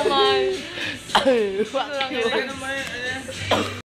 naman. Ay, Ito lang yun.